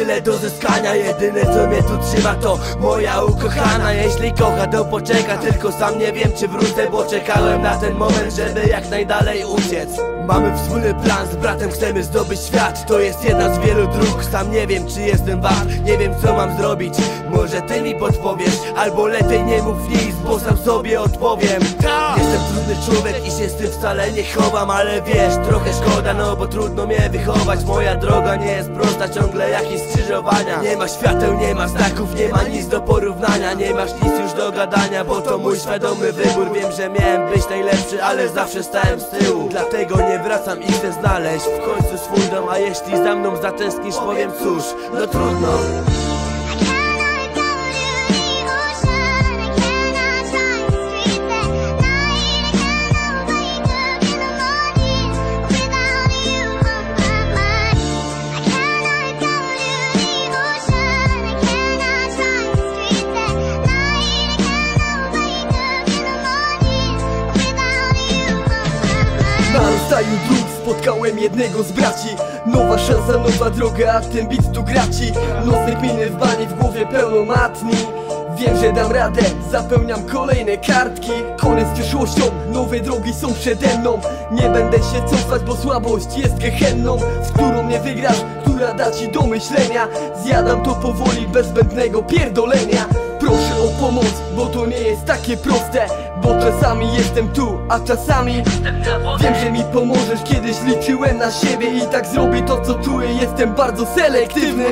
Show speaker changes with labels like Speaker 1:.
Speaker 1: tyle do zyskania. Jedyne co mnie tu trzyma to moja ukochana. Jeśli kocha to poczeka, tylko sam nie wiem czy wrócę Bo czekałem na ten moment, żeby jak najdalej uciec. Mamy wspólny plan, z bratem. Chcemy zdobyć świat. To jest jedna z wielu dróg, sam nie wiem czy jestem wart. Nie wiem co mam zrobić, może ty mi podpowiesz Albo lepiej nie mów nic, bo sam sobie odpowiem. Jestem trudny człowiek i się z tym wcale nie chowam Ale wiesz, trochę szkoda, no bo trudno mnie wychować. Moja droga nie jest prosta, ciągle jakieś skrzyżowania. Nie ma świateł, nie ma znaków, nie ma nic do porównania. Nie masz nic już do gadania, bo to mój świadomy wybór. Wiem, że miałem być najlepszy, ale zawsze stałem z tyłu. Dlatego nie wracam i chcę znaleźć. W końcu swój dom A jeśli za mną zatęsknisz, powiem cóż, no trudno
Speaker 2: rozstaju dróg spotkałem jednego z braci. Nowa szansa, nowa droga, a ten bit tu graci. Nocne kminy w bani, w głowie pełno matni. Wiem, że dam radę, zapełniam kolejne kartki. Koniec z przeszłością, nowe drogi są przede mną. Nie będę się cofać, bo słabość jest gehenną. Z którą nie wygrasz, która da ci do myślenia. Zjadam to powoli, bez zbędnego pierdolenia Pomoc, bo to nie jest takie proste Bo czasami jestem tu, a czasami Wiem, że mi pomożesz, kiedyś liczyłem na siebie I tak zrobię to co czuję, jestem bardzo selektywny